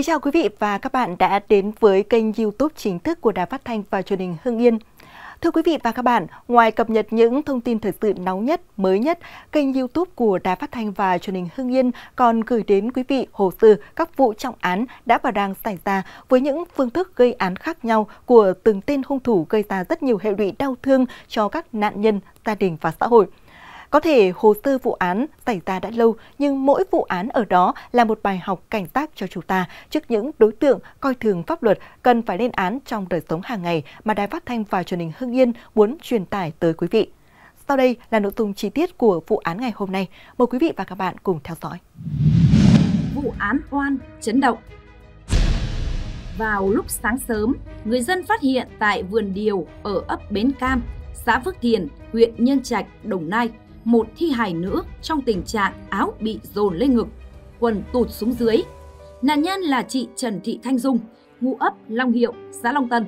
Kính chào quý vị và các bạn đã đến với kênh youtube chính thức của Đài Phát Thanh và Truyền hình Hưng Yên. Thưa quý vị và các bạn, ngoài cập nhật những thông tin thời sự nóng nhất, mới nhất, kênh youtube của Đài Phát Thanh và Truyền hình Hưng Yên còn gửi đến quý vị hồ sơ các vụ trọng án đã và đang xảy ra với những phương thức gây án khác nhau của từng tên hung thủ gây ra rất nhiều hệ lụy đau thương cho các nạn nhân, gia đình và xã hội. Có thể hồ sơ vụ án xảy ra đã lâu, nhưng mỗi vụ án ở đó là một bài học cảnh giác cho chúng ta trước những đối tượng coi thường pháp luật cần phải lên án trong đời sống hàng ngày mà Đài Phát thanh và Truyền hình Hưng Yên muốn truyền tải tới quý vị. Sau đây là nội dung chi tiết của vụ án ngày hôm nay. Mời quý vị và các bạn cùng theo dõi. Vụ án oan chấn động Vào lúc sáng sớm, người dân phát hiện tại vườn điều ở ấp Bến Cam, xã Phước Thiền, huyện Nhân Trạch, Đồng Nai một thi hài nữ trong tình trạng áo bị dồn lên ngực, quần tụt xuống dưới. Nạn nhân là chị Trần Thị Thanh Dung, ngụ ấp Long Hiệu, xã Long Tân.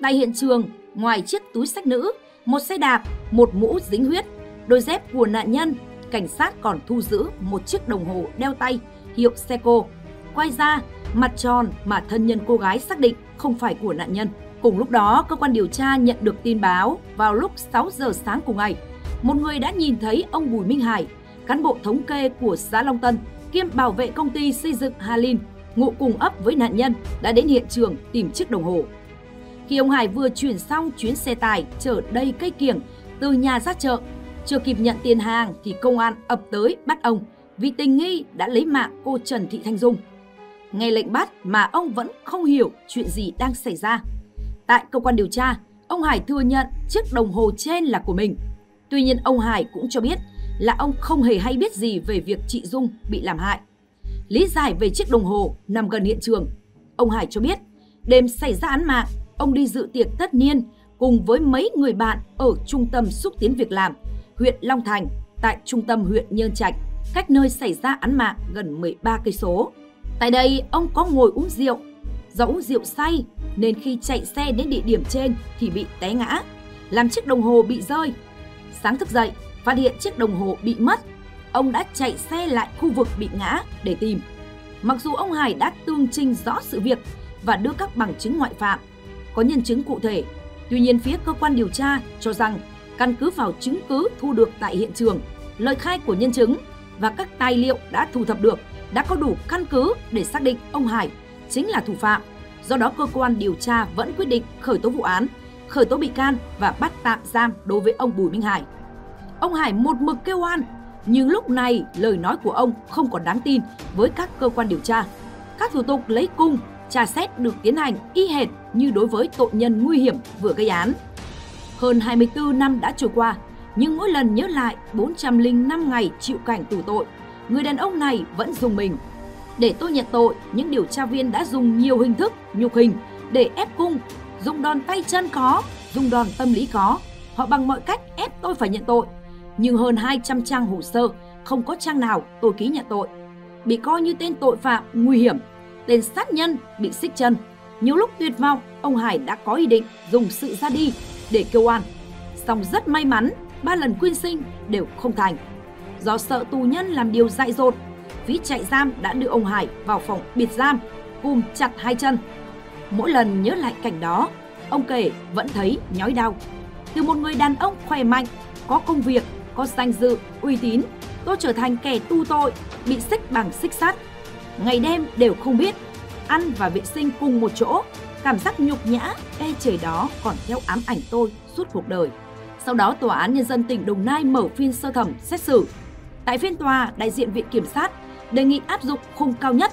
Tại hiện trường, ngoài chiếc túi sách nữ, một xe đạp, một mũ dính huyết, đôi dép của nạn nhân, cảnh sát còn thu giữ một chiếc đồng hồ đeo tay hiệu Seiko. Quay ra, mặt tròn mà thân nhân cô gái xác định không phải của nạn nhân. Cùng lúc đó, cơ quan điều tra nhận được tin báo vào lúc 6 giờ sáng cùng ngày, một người đã nhìn thấy ông Bùi Minh Hải, cán bộ thống kê của xã Long Tân, kiêm bảo vệ công ty xây dựng Hà Linh, ngụ cùng ấp với nạn nhân, đã đến hiện trường tìm chiếc đồng hồ. Khi ông Hải vừa chuyển xong chuyến xe tải chở đầy cây kiểng từ nhà ra chợ, chưa kịp nhận tiền hàng thì công an ập tới bắt ông vì tình nghi đã lấy mạng cô Trần Thị Thanh Dung. Nghe lệnh bắt mà ông vẫn không hiểu chuyện gì đang xảy ra. Tại cơ quan điều tra, ông Hải thừa nhận chiếc đồng hồ trên là của mình – Tuy nhiên ông Hải cũng cho biết là ông không hề hay biết gì về việc chị Dung bị làm hại. Lý giải về chiếc đồng hồ nằm gần hiện trường, ông Hải cho biết đêm xảy ra án mạng, ông đi dự tiệc tất niên cùng với mấy người bạn ở trung tâm xúc tiến việc làm, huyện Long Thành, tại trung tâm huyện Nhơn Trạch, cách nơi xảy ra án mạng gần 13 cây số. Tại đây, ông có ngồi uống rượu. Do uống rượu say nên khi chạy xe đến địa điểm trên thì bị té ngã, làm chiếc đồng hồ bị rơi Sáng thức dậy, phát hiện chiếc đồng hồ bị mất, ông đã chạy xe lại khu vực bị ngã để tìm. Mặc dù ông Hải đã tương trình rõ sự việc và đưa các bằng chứng ngoại phạm, có nhân chứng cụ thể, tuy nhiên phía cơ quan điều tra cho rằng căn cứ vào chứng cứ thu được tại hiện trường, lời khai của nhân chứng và các tài liệu đã thu thập được đã có đủ căn cứ để xác định ông Hải chính là thủ phạm. Do đó cơ quan điều tra vẫn quyết định khởi tố vụ án khởi tố bị can và bắt tạm giam đối với ông Bùi Minh Hải. Ông Hải một mực kêu oan, nhưng lúc này lời nói của ông không còn đáng tin với các cơ quan điều tra. Các thủ tục lấy cung, tra xét được tiến hành y hệt như đối với tội nhân nguy hiểm vừa gây án. Hơn 24 năm đã trôi qua, nhưng mỗi lần nhớ lại 405 ngày chịu cảnh tù tội, người đàn ông này vẫn dùng mình. Để tôi nhận tội, những điều tra viên đã dùng nhiều hình thức nhục hình để ép cung dùng đòn tay chân có, dùng đòn tâm lý có. Họ bằng mọi cách ép tôi phải nhận tội. Nhưng hơn 200 trang hồ sơ, không có trang nào tôi ký nhận tội. Bị coi như tên tội phạm nguy hiểm, tên sát nhân bị xích chân. Nhiều lúc tuyệt vọng, ông Hải đã có ý định dùng sự ra đi để kêu oan. Song rất may mắn, ba lần quyên sinh đều không thành. Do sợ tù nhân làm điều dại dột, phí trại giam đã đưa ông Hải vào phòng biệt giam, cùng chặt hai chân Mỗi lần nhớ lại cảnh đó, ông kể vẫn thấy nhói đau. Từ một người đàn ông khỏe mạnh, có công việc, có danh dự, uy tín, tôi trở thành kẻ tu tội, bị xích bằng xích sắt. Ngày đêm đều không biết, ăn và vệ sinh cùng một chỗ, cảm giác nhục nhã, e trời đó còn theo ám ảnh tôi suốt cuộc đời. Sau đó Tòa án Nhân dân tỉnh Đồng Nai mở phiên sơ thẩm xét xử. Tại phiên tòa, đại diện Viện Kiểm sát đề nghị áp dụng khung cao nhất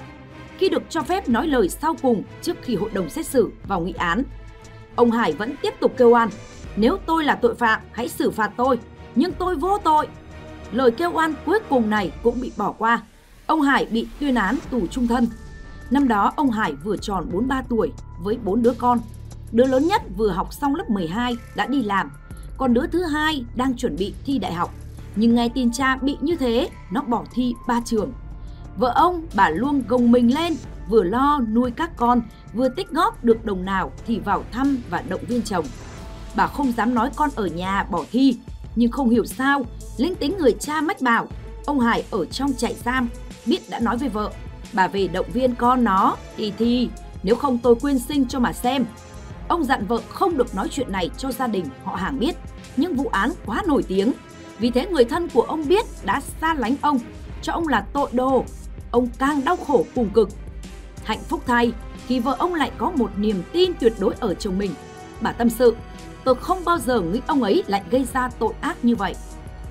khi được cho phép nói lời sau cùng trước khi hội đồng xét xử vào nghị án. Ông Hải vẫn tiếp tục kêu oan, nếu tôi là tội phạm hãy xử phạt tôi, nhưng tôi vô tội. Lời kêu oan cuối cùng này cũng bị bỏ qua. Ông Hải bị tuyên án tù trung thân. Năm đó ông Hải vừa tròn 43 tuổi với bốn đứa con. Đứa lớn nhất vừa học xong lớp 12 đã đi làm, còn đứa thứ hai đang chuẩn bị thi đại học. Nhưng nghe tin cha bị như thế, nó bỏ thi ba trường Vợ ông, bà luôn gồng mình lên, vừa lo nuôi các con, vừa tích góp được đồng nào thì vào thăm và động viên chồng. Bà không dám nói con ở nhà bỏ thi, nhưng không hiểu sao, linh tính người cha mách bảo, ông Hải ở trong trại giam, biết đã nói với vợ, bà về động viên con nó, đi thi, nếu không tôi quyên sinh cho mà xem. Ông dặn vợ không được nói chuyện này cho gia đình họ hàng biết, nhưng vụ án quá nổi tiếng. Vì thế người thân của ông biết đã xa lánh ông, cho ông là tội đồ. Ông càng đau khổ cùng cực. Hạnh phúc thay, khi vợ ông lại có một niềm tin tuyệt đối ở chồng mình. Bà tâm sự, tôi không bao giờ nghĩ ông ấy lại gây ra tội ác như vậy.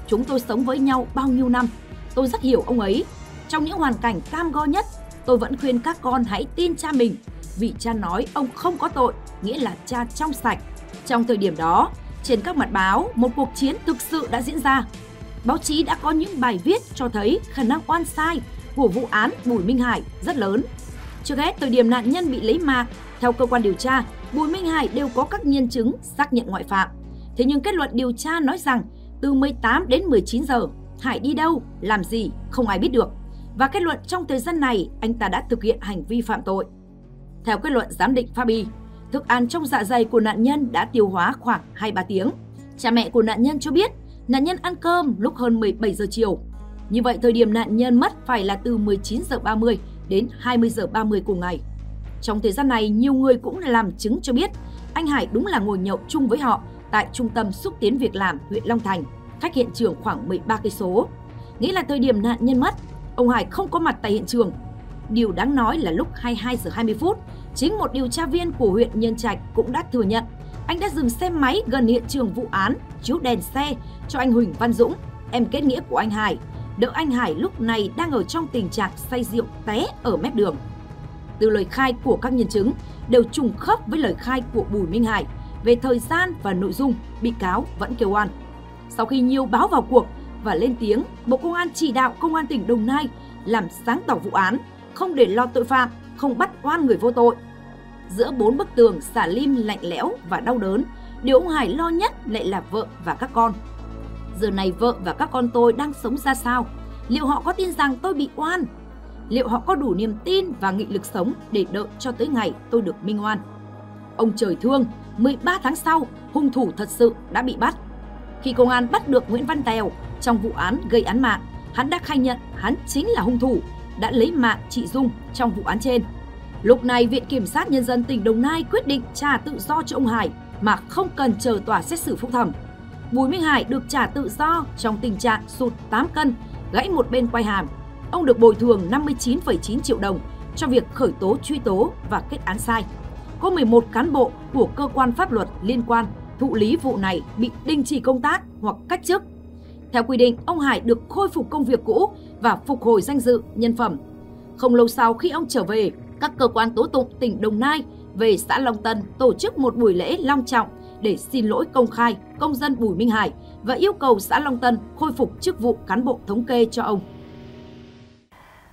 Chúng tôi sống với nhau bao nhiêu năm, tôi rất hiểu ông ấy. Trong những hoàn cảnh cam go nhất, tôi vẫn khuyên các con hãy tin cha mình. Vì cha nói ông không có tội, nghĩa là cha trong sạch. Trong thời điểm đó, trên các mặt báo, một cuộc chiến thực sự đã diễn ra. Báo chí đã có những bài viết cho thấy khả năng oan sai của vụ án Bùi Minh Hải rất lớn. Trước hết, thời điểm nạn nhân bị lấy ma, theo cơ quan điều tra, Bùi Minh Hải đều có các nhân chứng xác nhận ngoại phạm. Thế nhưng kết luận điều tra nói rằng từ 18 đến 19 giờ, Hải đi đâu, làm gì, không ai biết được. Và kết luận trong thời gian này, anh ta đã thực hiện hành vi phạm tội. Theo kết luận giám định Fabi, thức ăn trong dạ dày của nạn nhân đã tiêu hóa khoảng 2-3 tiếng. Cha mẹ của nạn nhân cho biết nạn nhân ăn cơm lúc hơn 17 giờ chiều. Như vậy thời điểm nạn nhân mất phải là từ 19 giờ 30 đến 20 giờ 30 cùng ngày. Trong thời gian này, nhiều người cũng làm chứng cho biết anh Hải đúng là ngồi nhậu chung với họ tại trung tâm xúc tiến việc làm huyện Long Thành, cách hiện trường khoảng 13 cây số. Nghĩa là thời điểm nạn nhân mất, ông Hải không có mặt tại hiện trường. Điều đáng nói là lúc 22 giờ 20 phút, chính một điều tra viên của huyện Nhân Trạch cũng đã thừa nhận anh đã dừng xe máy gần hiện trường vụ án, chiếu đèn xe cho anh Huỳnh Văn Dũng, em kết nghĩa của anh Hải, Đỗ anh Hải lúc này đang ở trong tình trạng say rượu té ở mép đường. Từ lời khai của các nhân chứng đều trùng khớp với lời khai của Bùi Minh Hải về thời gian và nội dung bị cáo vẫn kêu oan. Sau khi nhiều báo vào cuộc và lên tiếng, Bộ Công an chỉ đạo Công an tỉnh Đồng Nai làm sáng tỏ vụ án, không để lọt tội phạm, không bắt oan người vô tội. Giữa bốn bức tường xả lim lạnh lẽo và đau đớn, điều ông Hải lo nhất lại là vợ và các con. Giờ này vợ và các con tôi đang sống ra sao? Liệu họ có tin rằng tôi bị oan? Liệu họ có đủ niềm tin và nghị lực sống để đợi cho tới ngày tôi được minh oan? Ông trời thương, 13 tháng sau, hung thủ thật sự đã bị bắt. Khi công an bắt được Nguyễn Văn Tèo trong vụ án gây án mạng, hắn đã khai nhận hắn chính là hung thủ đã lấy mạng chị Dung trong vụ án trên. Lúc này, Viện Kiểm sát Nhân dân tỉnh Đồng Nai quyết định trả tự do cho ông Hải mà không cần chờ tòa xét xử phúc thẩm. Bùi Minh Hải được trả tự do trong tình trạng sụt 8 cân, gãy một bên quai hàm. Ông được bồi thường 59,9 triệu đồng cho việc khởi tố truy tố và kết án sai. Có 11 cán bộ của cơ quan pháp luật liên quan thụ lý vụ này bị đình chỉ công tác hoặc cách chức. Theo quy định, ông Hải được khôi phục công việc cũ và phục hồi danh dự, nhân phẩm. Không lâu sau khi ông trở về, các cơ quan tố tụng tỉnh Đồng Nai về xã Long Tân tổ chức một buổi lễ long trọng để xin lỗi công khai công dân Bùi Minh Hải và yêu cầu xã Long Tân khôi phục chức vụ cán bộ thống kê cho ông.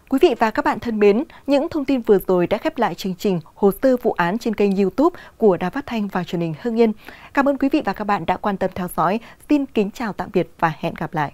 Quý vị và các bạn thân mến, những thông tin vừa rồi đã khép lại chương trình Hồ sơ vụ án trên kênh YouTube của Đài Phát thanh và Truyền hình Hưng Yên. Cảm ơn quý vị và các bạn đã quan tâm theo dõi. Xin kính chào tạm biệt và hẹn gặp lại.